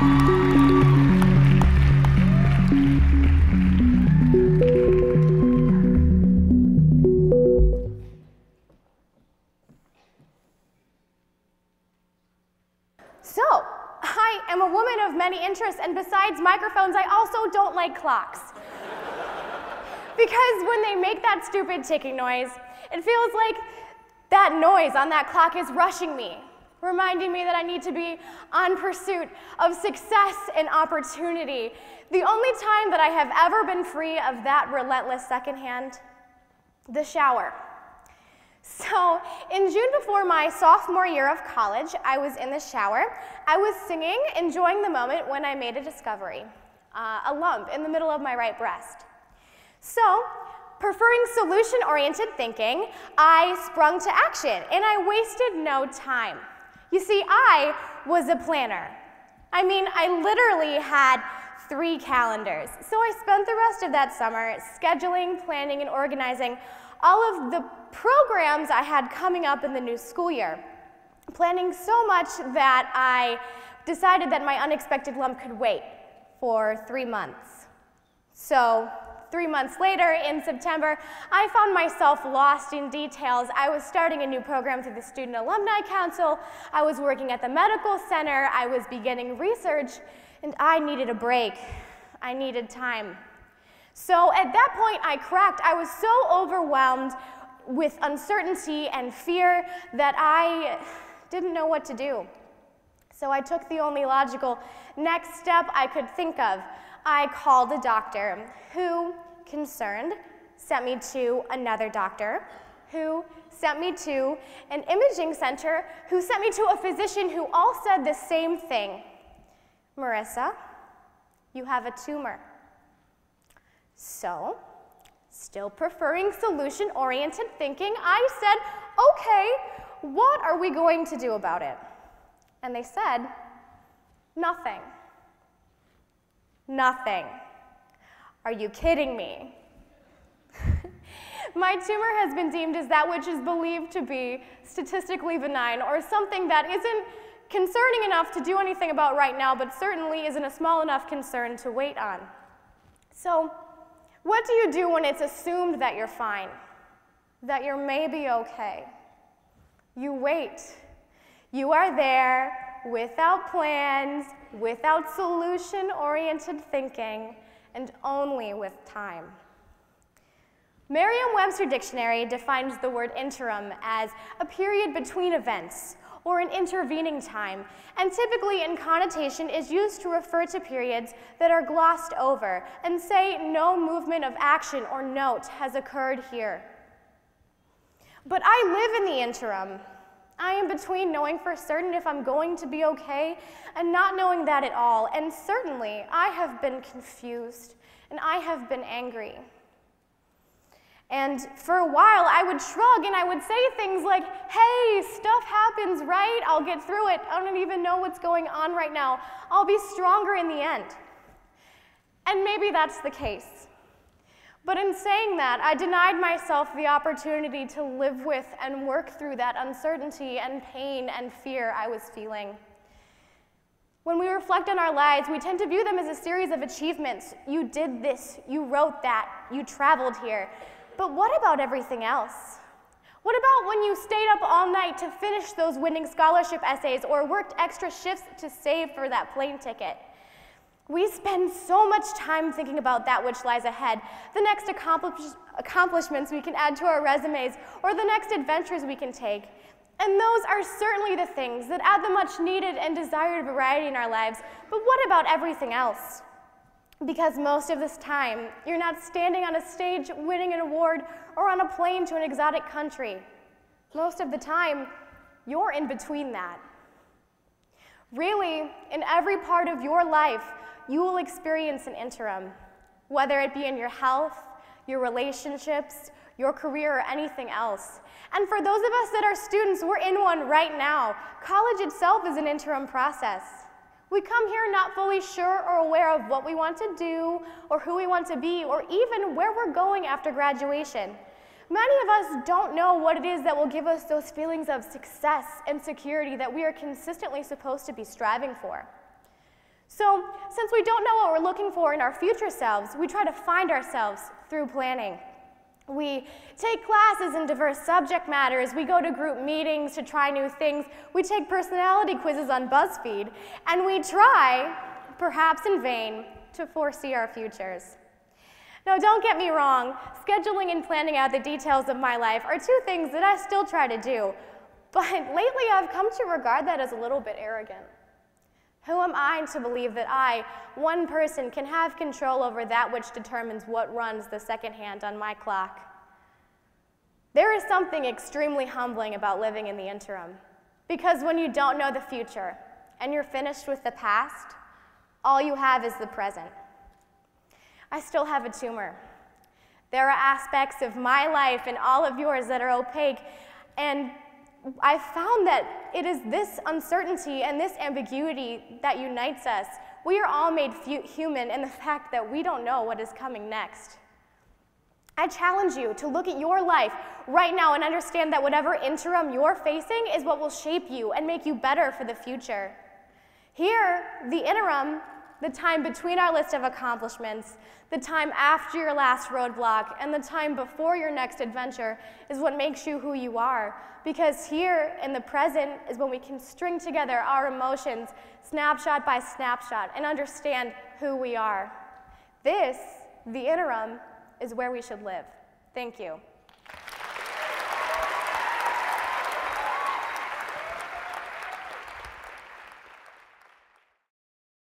So, I am a woman of many interests, and besides microphones, I also don't like clocks. because when they make that stupid ticking noise, it feels like that noise on that clock is rushing me, reminding me that I need to be on pursuit of success and opportunity. The only time that I have ever been free of that relentless secondhand, the shower. So, in June before my sophomore year of college, I was in the shower. I was singing, enjoying the moment when I made a discovery uh, a lump in the middle of my right breast. So, preferring solution oriented thinking, I sprung to action and I wasted no time. You see, I was a planner. I mean, I literally had three calendars. So I spent the rest of that summer scheduling, planning, and organizing all of the programs I had coming up in the new school year. Planning so much that I decided that my unexpected lump could wait for three months. So, three months later, in September, I found myself lost in details. I was starting a new program through the Student Alumni Council, I was working at the medical center, I was beginning research, and I needed a break. I needed time. So at that point, I cracked. I was so overwhelmed with uncertainty and fear that I didn't know what to do. So I took the only logical next step I could think of. I called a doctor who, concerned, sent me to another doctor who sent me to an imaging center who sent me to a physician who all said the same thing. Marissa, you have a tumor. So, still preferring solution oriented thinking, I said, okay, what are we going to do about it? And they said, nothing. Nothing. Are you kidding me? My tumor has been deemed as that which is believed to be statistically benign or something that isn't concerning enough to do anything about right now, but certainly isn't a small enough concern to wait on. So, what do you do when it's assumed that you're fine, that you're maybe okay? You wait. You are there without plans, without solution oriented thinking, and only with time. Merriam Webster Dictionary defines the word interim as a period between events or an intervening time, and typically in connotation is used to refer to periods that are glossed over and say no movement of action or note has occurred here. But I live in the interim. I am between knowing for certain if I'm going to be okay and not knowing that at all, and certainly I have been confused and I have been angry. And for a while, I would shrug and I would say things like, hey, stuff happens, right? I'll get through it. I don't even know what's going on right now. I'll be stronger in the end. And maybe that's the case. But in saying that, I denied myself the opportunity to live with and work through that uncertainty and pain and fear I was feeling. When we reflect on our lives, we tend to view them as a series of achievements. You did this, you wrote that, you traveled here. But what about everything else? What about when you stayed up all night to finish those winning scholarship essays or worked extra shifts to save for that plane ticket? We spend so much time thinking about that which lies ahead, the next accomplish accomplishments we can add to our resumes, or the next adventures we can take. And those are certainly the things that add the much needed and desired variety in our lives, but what about everything else? Because most of this time, you're not standing on a stage winning an award or on a plane to an exotic country. Most of the time, you're in between that. Really, in every part of your life, you will experience an interim, whether it be in your health, your relationships, your career, or anything else. And for those of us that are students, we're in one right now. College itself is an interim process. We come here not fully sure or aware of what we want to do, or who we want to be, or even where we're going after graduation. Many of us don't know what it is that will give us those feelings of success and security that we are consistently supposed to be striving for. So, since we don't know what we're looking for in our future selves, we try to find ourselves through planning. We take classes in diverse subject matters. We go to group meetings to try new things. We take personality quizzes on BuzzFeed. And we try, perhaps in vain, to foresee our futures. Now, don't get me wrong, scheduling and planning out the details of my life are two things that I still try to do, but lately I've come to regard that as a little bit arrogant. Who am I to believe that I, one person, can have control over that which determines what runs the second hand on my clock? There is something extremely humbling about living in the interim, because when you don't know the future and you're finished with the past, all you have is the present. I still have a tumor. There are aspects of my life and all of yours that are opaque, and I've found that it is this uncertainty and this ambiguity that unites us. We are all made human in the fact that we don't know what is coming next. I challenge you to look at your life right now and understand that whatever interim you're facing is what will shape you and make you better for the future. Here, the interim the time between our list of accomplishments, the time after your last roadblock, and the time before your next adventure is what makes you who you are. Because here in the present is when we can string together our emotions, snapshot by snapshot, and understand who we are. This, the interim, is where we should live. Thank you.